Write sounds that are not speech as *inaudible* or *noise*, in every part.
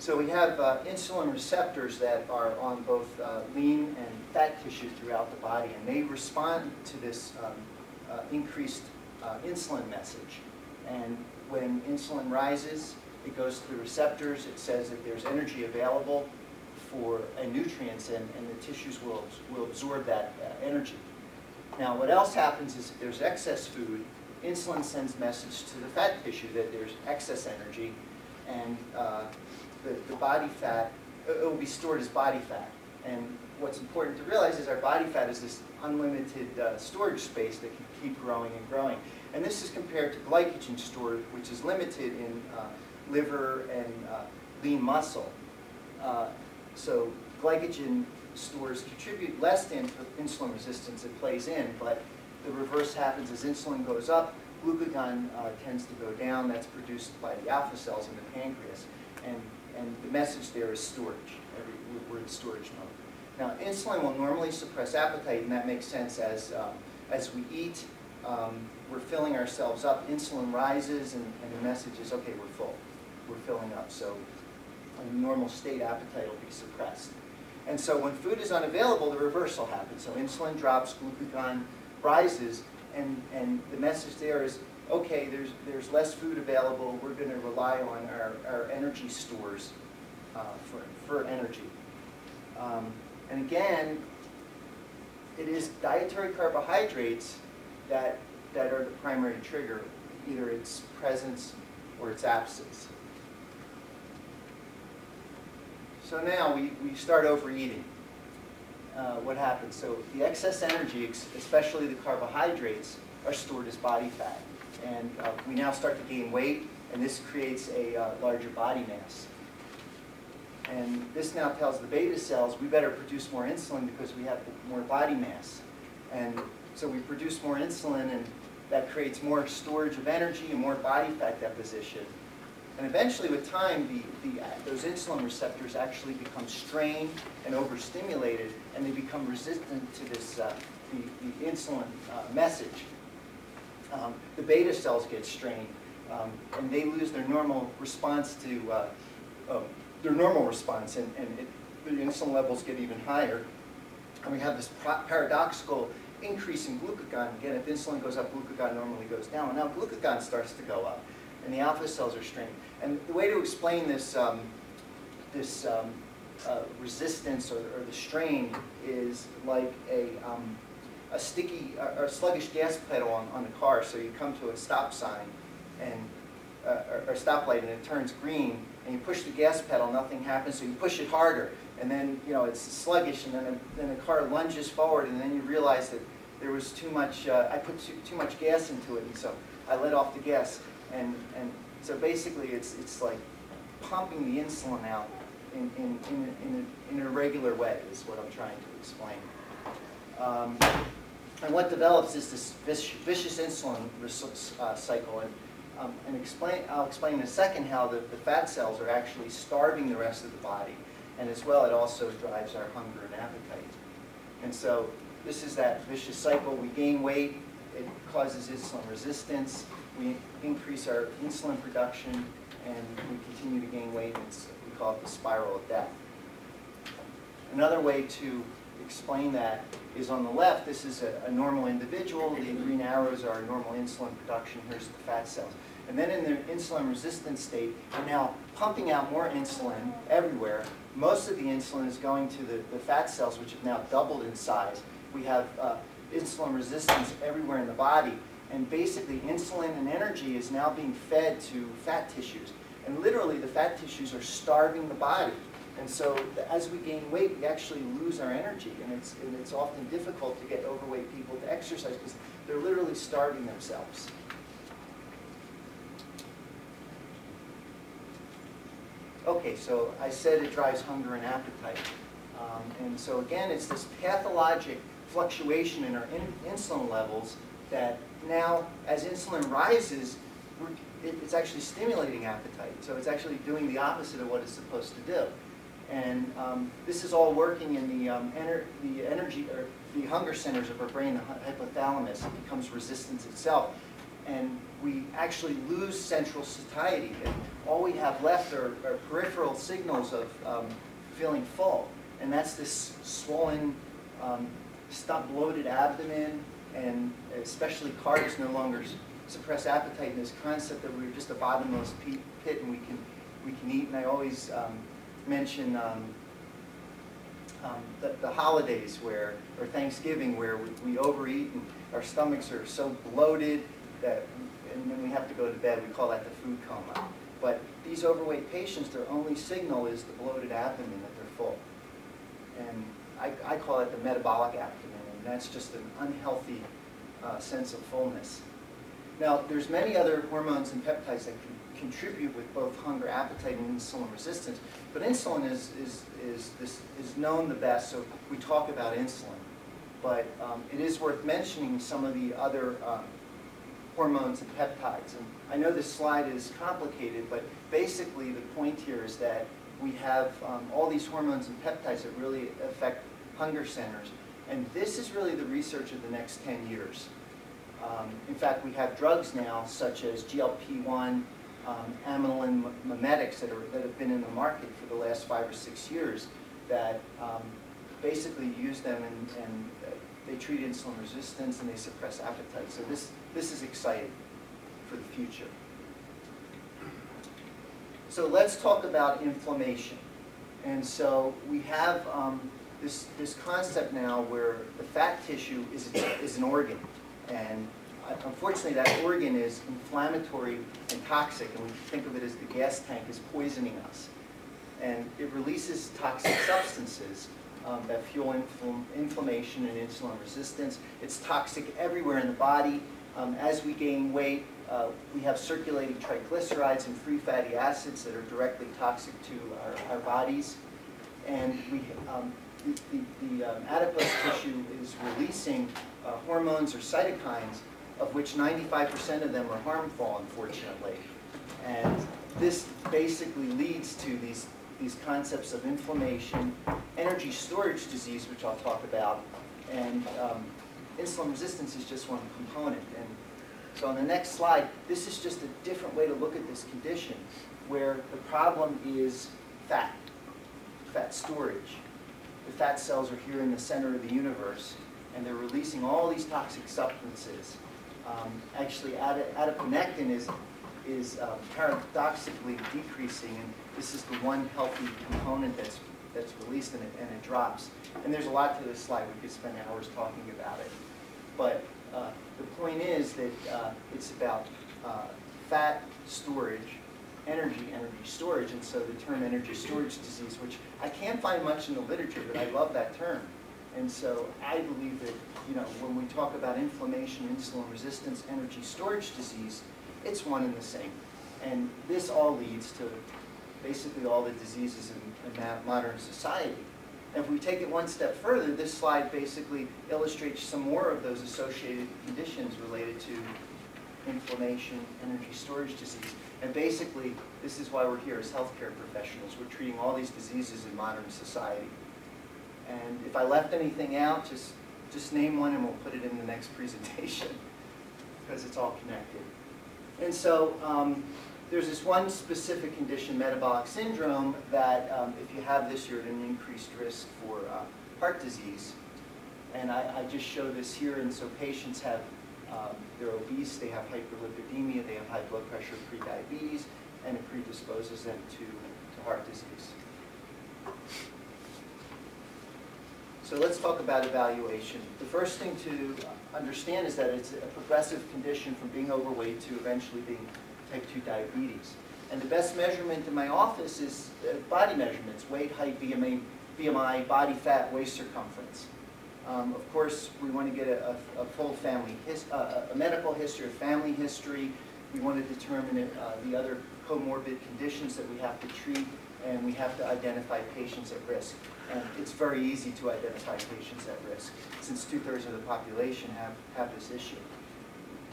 So we have uh, insulin receptors that are on both uh, lean and fat tissue throughout the body, and they respond to this um, uh, increased uh, insulin message. And when insulin rises, it goes to the receptors, it says that there's energy available for nutrients, and, and the tissues will, will absorb that uh, energy. Now, what else happens is if there's excess food, insulin sends message to the fat tissue that there's excess energy, and uh, the, the body fat, it will be stored as body fat. And what's important to realize is our body fat is this unlimited uh, storage space that can keep growing and growing. And this is compared to glycogen storage, which is limited in uh, liver and uh, lean muscle. Uh, so glycogen stores contribute less to insulin resistance it plays in, but the reverse happens as insulin goes up, glucagon uh, tends to go down. That's produced by the alpha cells in the pancreas. And, and the message there is storage. Every, we're in storage mode. Now, insulin will normally suppress appetite, and that makes sense as, um, as we eat, um, we're filling ourselves up. Insulin rises, and, and the message is, okay, we're full. We're filling up. So in normal state, appetite will be suppressed. And so when food is unavailable, the reverse will happen. So insulin drops, glucagon rises, and, and the message there is, okay, there's, there's less food available, we're going to rely on our, our energy stores uh, for, for energy. Um, and again, it is dietary carbohydrates that, that are the primary trigger, either its presence or its absence. So now we, we start overeating. Uh, what happens? So the excess energy, especially the carbohydrates, are stored as body fat. And uh, we now start to gain weight, and this creates a uh, larger body mass. And this now tells the beta cells we better produce more insulin because we have more body mass. And so we produce more insulin, and that creates more storage of energy and more body fat deposition. And eventually, with time, the, the, those insulin receptors actually become strained and overstimulated, and they become resistant to this, uh, the, the, insulin uh, message. Um, the beta cells get strained, um, and they lose their normal response to uh, um, their normal response, and, and it, the insulin levels get even higher. And we have this paradoxical increase in glucagon. Again, if insulin goes up, glucagon normally goes down. And now glucagon starts to go up and the alpha cells are strained. And the way to explain this, um, this um, uh, resistance or, or, the strain is like a, um, a sticky or, sluggish gas pedal on, on the car. So you come to a stop sign and uh, or, or stoplight and it turns green and you push the gas pedal, nothing happens, so you push it harder. And then, you know, it's sluggish and then, then the car lunges forward and then you realize that there was too much, uh, I put too, too much gas into it and so I let off the gas. And, and so basically it's, it's like pumping the insulin out in, in, in, in, a, in a regular way is what I'm trying to explain. Um, and what develops is this vicious insulin uh, cycle. And, um, and explain, I'll explain in a second how the, the fat cells are actually starving the rest of the body. And as well, it also drives our hunger and appetite. And so this is that vicious cycle. We gain weight, it causes insulin resistance, we increase our insulin production, and we continue to gain weight. It's, we call it the spiral of death. Another way to explain that is on the left, this is a, a normal individual. The green arrows are normal insulin production. Here's the fat cells. And then in the insulin resistant state, we're now pumping out more insulin everywhere. Most of the insulin is going to the, the fat cells, which have now doubled in size. We have uh, insulin resistance everywhere in the body. And basically, insulin and energy is now being fed to fat tissues. And literally, the fat tissues are starving the body. And so as we gain weight, we actually lose our energy. And it's, and it's often difficult to get overweight people to exercise because they're literally starving themselves. Okay, so I said it drives hunger and appetite. Um, and so again, it's this pathologic fluctuation in our in insulin levels that now, as insulin rises, it's actually stimulating appetite. So it's actually doing the opposite of what it's supposed to do. And um, this is all working in the, um, ener the energy or the hunger centers of our brain, the hypothalamus. It becomes resistance itself. And we actually lose central satiety. And all we have left are, are peripheral signals of um, feeling full. And that's this swollen, um, bloated abdomen, and especially carbs no longer suppress appetite, and this concept that we're just a bottomless pit and we can, we can eat. And I always um, mention um, um, the, the, holidays where, or Thanksgiving, where we, we, overeat and our stomachs are so bloated that, and then we have to go to bed. We call that the food coma. But these overweight patients, their only signal is the bloated abdomen that they're full. And I, I call it the metabolic abdomen, and that's just an unhealthy uh, sense of fullness. Now, there's many other hormones and peptides that can contribute with both hunger, appetite, and insulin resistance. But insulin is, is, is, this, is known the best, so we talk about insulin. But um, it is worth mentioning some of the other um, hormones and peptides. And I know this slide is complicated, but basically the point here is that we have um, all these hormones and peptides that really affect hunger centers. And this is really the research of the next 10 years. Um, in fact, we have drugs now such as GLP-1, um, amylin mimetics that, are, that have been in the market for the last five or six years that um, basically use them and, and they treat insulin resistance and they suppress appetite. So this, this is exciting for the future. So let's talk about inflammation. And so we have um, this, this concept now where the fat tissue is, is an organ. And unfortunately, that organ is inflammatory and toxic, and we think of it as the gas tank is poisoning us. And it releases toxic substances um, that fuel infl inflammation and insulin resistance. It's toxic everywhere in the body. Um, as we gain weight, uh, we have circulating triglycerides and free fatty acids that are directly toxic to our, our bodies. And we, um, the, the, the um, adipose tissue is releasing uh, hormones or cytokines of which 95% of them are harmful, unfortunately. And this basically leads to these, these concepts of inflammation, energy storage disease, which I'll talk about, and um, insulin resistance is just one component. And so on the next slide, this is just a different way to look at this condition, where the problem is fat, fat storage. The fat cells are here in the center of the universe, and they're releasing all these toxic substances um, actually adiponectin is, is uh, paradoxically decreasing, and this is the one healthy component that's, that's released and it, and it drops. And there's a lot to this slide. We could spend hours talking about it. But uh, the point is that uh, it's about uh, fat storage, energy, energy storage, and so the term energy storage disease, which I can't find much in the literature, but I love that term. And so I believe that, you know, when we talk about inflammation, insulin resistance, energy storage disease, it's one and the same. And this all leads to basically all the diseases in, in modern society. And if we take it one step further, this slide basically illustrates some more of those associated conditions related to inflammation, energy storage disease. And basically, this is why we're here as healthcare professionals. We're treating all these diseases in modern society. And if I left anything out, just, just name one and we'll put it in the next *laughs* presentation because it's all connected. And so um, there's this one specific condition, metabolic syndrome, that um, if you have this, you're at an increased risk for uh, heart disease. And I, I, just show this here, and so patients have, um, they're obese, they have hyperlipidemia, they have high blood pressure, prediabetes, and it predisposes them to, to heart disease. So let's talk about evaluation. The first thing to understand is that it's a progressive condition from being overweight to eventually being type 2 diabetes. And the best measurement in my office is uh, body measurements, weight, height, BMI, BMI body fat, waist circumference. Um, of course, we want to get a, a, a full family, his, uh, a medical history, a family history. We want to determine uh, the other comorbid conditions that we have to treat, and we have to identify patients at risk. And it's very easy to identify patients at risk, since two-thirds of the population have, have this issue.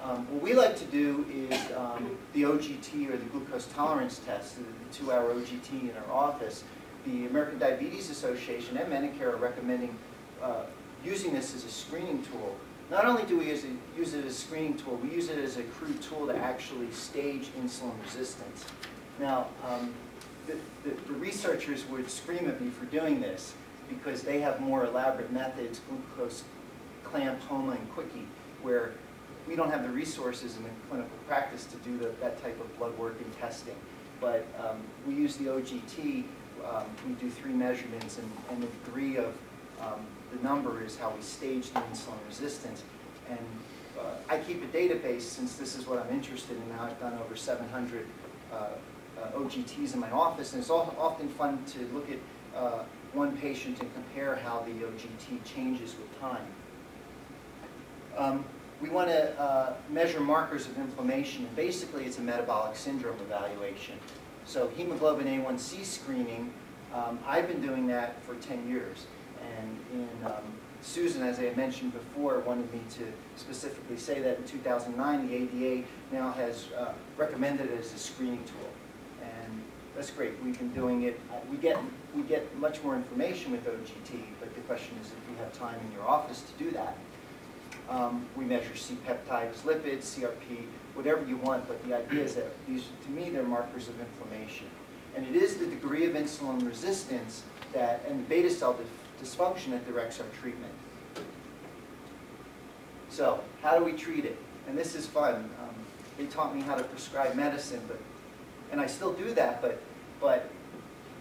Um, what we like to do is um, the OGT, or the glucose tolerance test, the, the two-hour OGT in our office. The American Diabetes Association and Medicare are recommending uh, using this as a screening tool. Not only do we use it, as a screening tool, we use it as a crude tool to actually stage insulin resistance. Now, um, the, the, the researchers would scream at me for doing this because they have more elaborate methods, glucose clamp, HOMA, and QUICKI, where we don't have the resources in the clinical practice to do the, that type of blood work and testing. But um, we use the OGT, um, we do three measurements, and, and the degree of um, the number is how we stage the insulin resistance. And uh, I keep a database since this is what I'm interested in. Now I've done over 700 uh, uh, OGTs in my office, and it's often fun to look at uh, one patient and compare how the OGT changes with time. Um, we want to uh, measure markers of inflammation, and basically it's a metabolic syndrome evaluation. So hemoglobin A1C screening, um, I've been doing that for 10 years. And in, um, Susan, as I mentioned before, wanted me to specifically say that in 2009, the ADA now has uh, recommended it as a screening tool. And that's great. We've been doing it. Uh, we get, we get much more information with OGT, but the question is if you have time in your office to do that. Um, we measure C-peptides, lipids, CRP, whatever you want, but the idea is that these, to me, they're markers of inflammation. And it is the degree of insulin resistance that, and the beta cell dysfunction that directs our treatment. So, how do we treat it? And this is fun. Um, they taught me how to prescribe medicine, but, and I still do that, but, but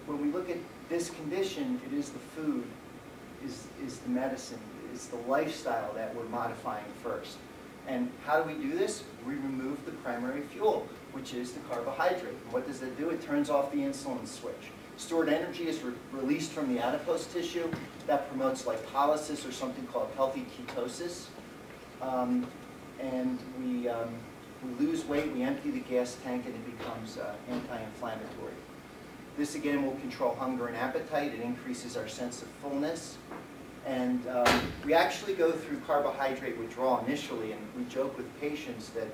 when we look at this condition, it is the food, is, is the medicine, it's the lifestyle that we're modifying first. And how do we do this? We remove the primary fuel, which is the carbohydrate. And what does it do? It turns off the insulin switch. Stored energy is re released from the adipose tissue. That promotes lipolysis or something called healthy ketosis. Um, and we, um, we lose weight, we empty the gas tank, and it becomes uh, anti-inflammatory. This again will control hunger and appetite. It increases our sense of fullness. And um, we actually go through carbohydrate withdrawal initially, and we joke with patients that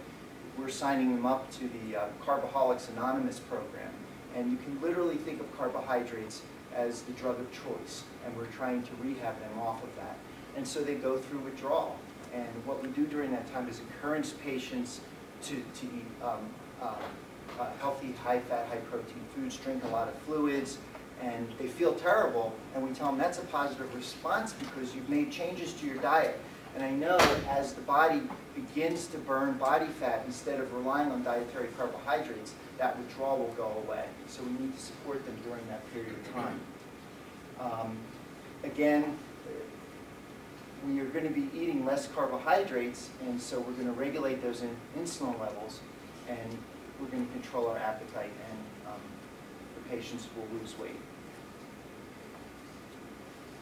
we're signing them up to the uh, Carboholics Anonymous program. And you can literally think of carbohydrates as the drug of choice, and we're trying to rehab them off of that. And so they go through withdrawal. And what we do during that time is encourage patients to, to eat um, uh, uh, healthy, high-fat, high-protein foods, drink a lot of fluids, and they feel terrible, and we tell them that's a positive response because you've made changes to your diet. And I know as the body begins to burn body fat instead of relying on dietary carbohydrates, that withdrawal will go away. So we need to support them during that period of time. Um, again, we are going to be eating less carbohydrates, and so we're going to regulate those in insulin levels, and we're going to control our appetite, and um, the patients will lose weight.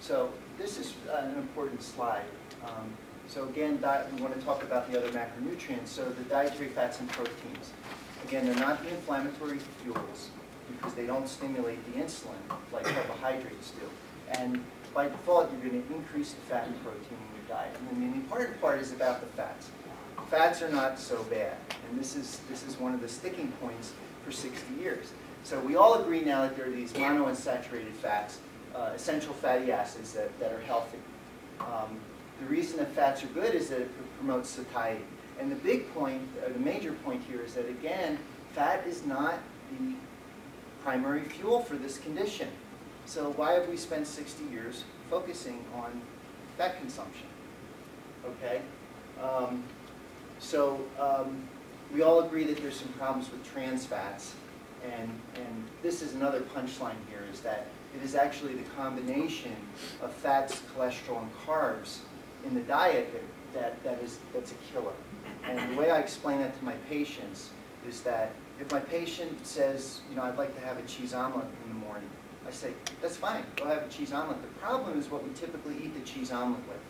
So this is an important slide. Um, so again, we want to talk about the other macronutrients. So the dietary fats and proteins. Again, they're not the inflammatory fuels because they don't stimulate the insulin like carbohydrates do. And by default, you're going to increase the fat and protein in your diet. And the important part is about the fats. Fats are not so bad. And this is, this is one of the sticking points for 60 years. So we all agree now that there are these monounsaturated fats uh, essential fatty acids that, that are healthy. Um, the reason that fats are good is that it promotes satiety. And the big point, or the major point here is that again, fat is not the primary fuel for this condition. So why have we spent 60 years focusing on fat consumption? Okay? Um, so um, we all agree that there's some problems with trans fats. And, and this is another punchline here, is that it is actually the combination of fats, cholesterol, and carbs in the diet that, that, that is, that's a killer. And the way I explain that to my patients is that if my patient says, you know, I'd like to have a cheese omelet in the morning, I say, that's fine, go have a cheese omelet. The problem is what we typically eat the cheese omelet with,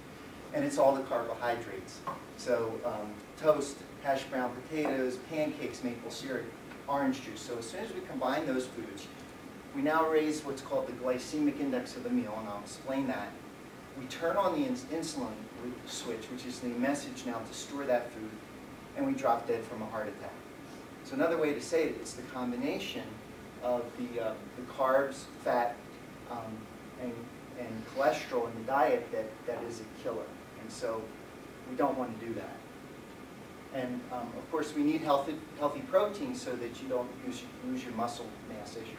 and it's all the carbohydrates. So um, toast, hash brown potatoes, pancakes, maple syrup, orange juice. So as soon as we combine those foods, we now raise what's called the glycemic index of the meal, and I'll explain that. We turn on the ins insulin switch, which is the message now to store that food, and we drop dead from a heart attack. So another way to say it is the combination of the, uh, the carbs, fat, um, and, and cholesterol in the diet that, that is a killer. And so we don't want to do that. And um, of course, we need healthy, healthy protein so that you don't use, lose your muscle mass as you